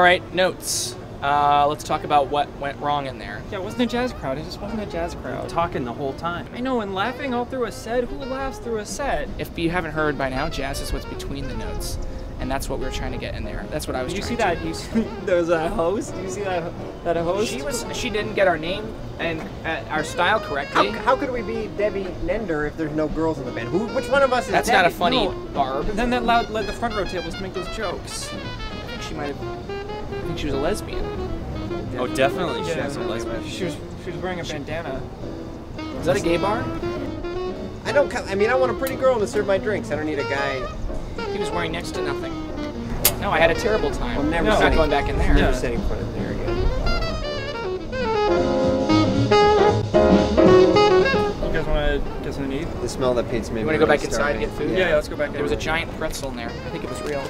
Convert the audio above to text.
right, notes. Uh, let's talk about what went wrong in there. Yeah, it wasn't a jazz crowd. It just wasn't a jazz crowd. Talking the whole time. I know, and laughing all through a set. Who laughs through a set? If you haven't heard by now, jazz is what's between the notes, and that's what we were trying to get in there. That's what I was. Did you see trying that? You see, there was a host. Did you see that? That a host? She was. She didn't get our name and uh, our style How, correctly. how could we be Debbie Nender if there's no girls in the band? Who? Which one of us is That's not a funny No. barb. Then that loud led the front row tables to make those jokes. I think she might have. I think she was a lesbian. Oh, definitely. She Yeah, has a lesbian. She was she was wearing a bandana. Is that a gay bar? I don't. co- I mean, I want a pretty girl to serve my drinks. I don't need a guy. He was wearing next to nothing. No, I had a terrible time. I'm never I'm not going back in there. Never setting foot in there again. You guys want to get something to eat? The smell that paints me. You want to go back inside and get food? Yeah, yeah, let's go back. In. There was a giant pretzel in there. I think it was real.